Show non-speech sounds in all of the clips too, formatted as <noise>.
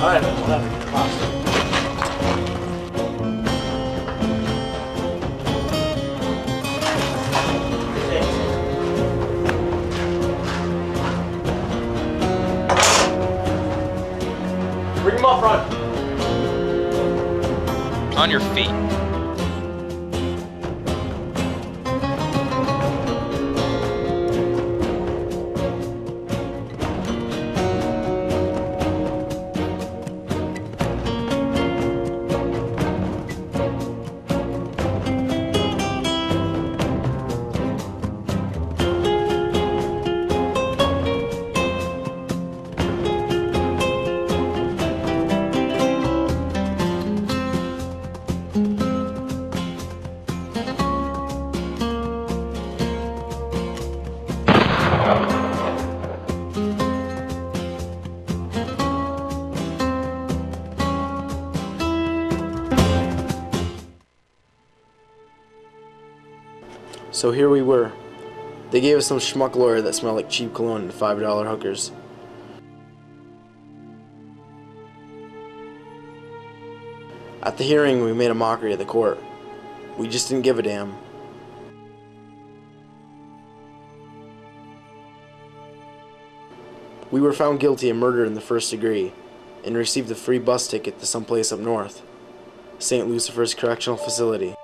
Alright. Bring him up front. On your feet. So here we were. They gave us some schmuck lawyer that smelled like cheap cologne and $5 hookers. At the hearing, we made a mockery of the court. We just didn't give a damn. We were found guilty of murder in the first degree and received a free bus ticket to someplace up north, St. Lucifer's Correctional Facility.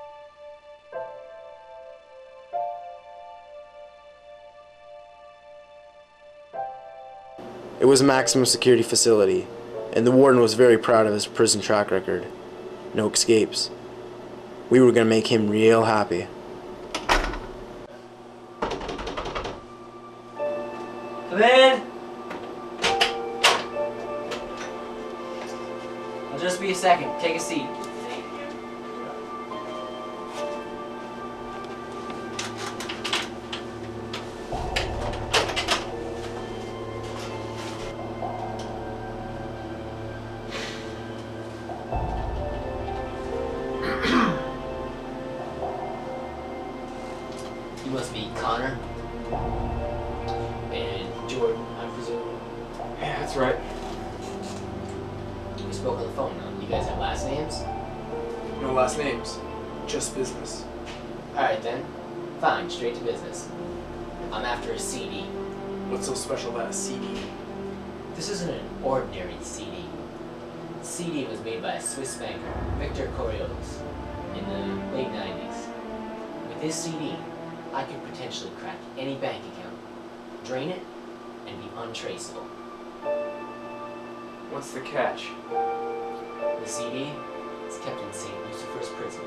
It was a maximum security facility, and the warden was very proud of his prison track record. No escapes. We were gonna make him real happy. Come in. Be a second. Take a seat. You must be Connor. And Jordan, I presume. Yeah, that's right. Spoke on the phone, though. You guys have last names? No last names. Just business. Alright then. Fine, straight to business. I'm after a CD. What's so special about a CD? This isn't an ordinary CD. The CD was made by a Swiss banker, Victor Coriolis, in the late 90s. With this CD, I could potentially crack any bank account, drain it, and be untraceable. What's the catch? The CD is kept in St. Lucifer's prison.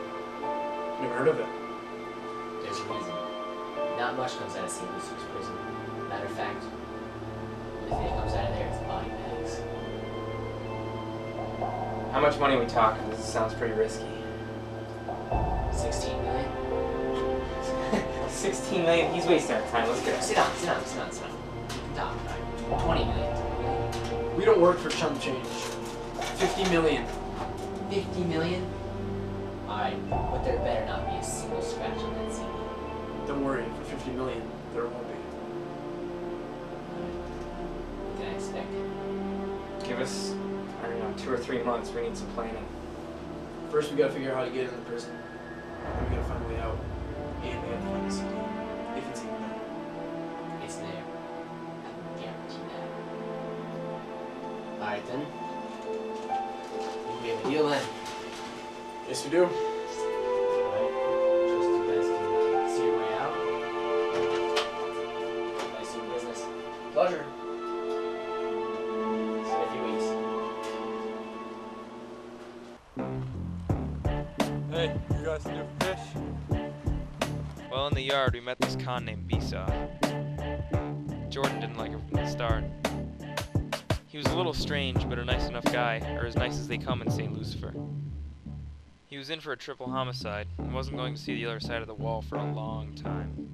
Never heard of it. There's a reason. Not much comes out of St. Lucifer's prison. Matter of fact, the only thing that comes out of there is body bags. How much money are we talking? This sounds pretty risky. 16 million? <laughs> 16 million? He's wasting our time. Let's get Sit down, sit down, sit down, sit down. Right? 20 million. We don't work for chump change. 50 million. 50 million? Alright, but there better not be a single scratch on that CD. Don't worry, for 50 million, there won't be. What can I expect? Give us, I don't know, two or three months. We need some planning. First, we gotta figure out how to get in the prison. Then we gotta find a way out. And we have to find the CD. That. Alright then. We have a deal then. Yes, we do. Alright. Trust you guys can see your way out. Nice doing business. Pleasure. See you in a few weeks. Hey, you guys new fish? Well, in the yard, we met this con named Bisa. Jordan didn't like her from the start. He was a little strange, but a nice enough guy, or as nice as they come in St. Lucifer. He was in for a triple homicide and wasn't going to see the other side of the wall for a long time.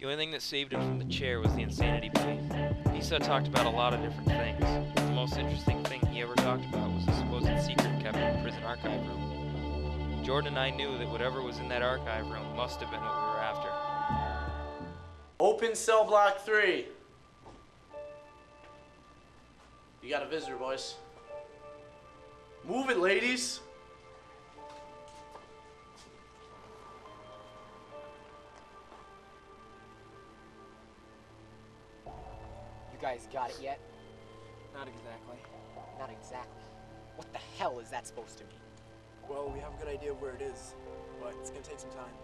The only thing that saved him from the chair was the insanity plea. Bisa talked about a lot of different things. The most interesting thing he ever talked about was a supposed secret kept in the prison archive room. Jordan and I knew that whatever was in that archive room must have been what we were after. Open cell block three. You got a visitor, boys. Move it, ladies. You guys got it yet? Not exactly. Not exactly. What the hell is that supposed to mean? Well, we have a good idea of where it is, but it's gonna take some time.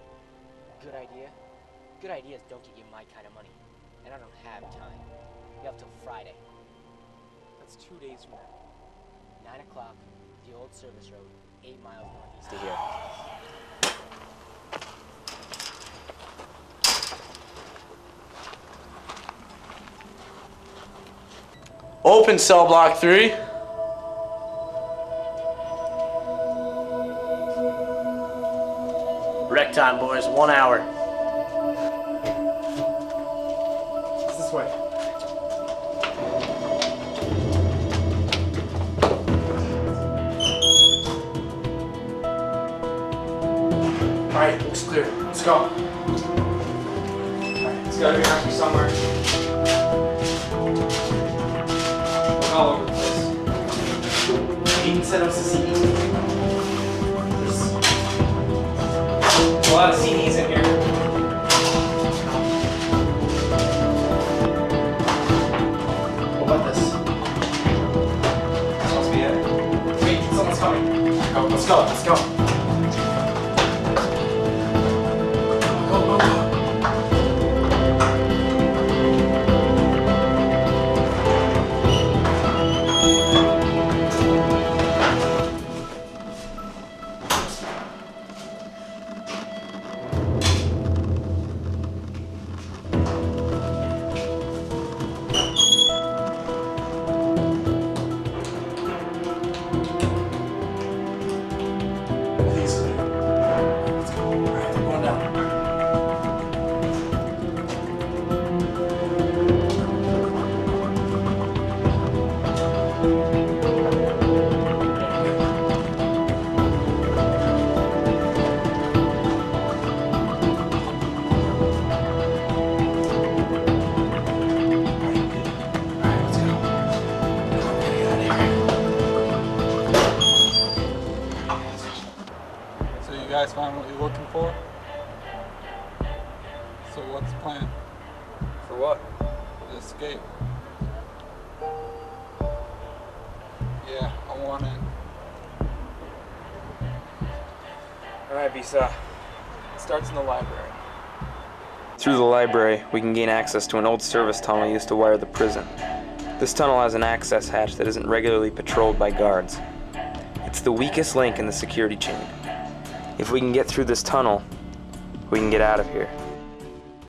Good idea? Good ideas don't get you my kind of money. And I don't have time. You have till Friday. That's two days from now. 9 o'clock, the old service road, 8 miles northeast of here. Open cell block three. Rec time, boys. One hour. It's this way. Let's go. It's gotta be around here somewhere. Look all over the place. Aiden said it was a CD. A lot of CDs in here. Be. Let's go, let's. Go, Please you're looking for? So what's the plan? For what? The escape. Yeah, I want in. Alright, Bisa. It starts in the library. Through the library, we can gain access to an old service tunnel used to wire the prison. This tunnel has an access hatch that isn't regularly patrolled by guards. It's the weakest link in the security chain. If we can get through this tunnel, we can get out of here.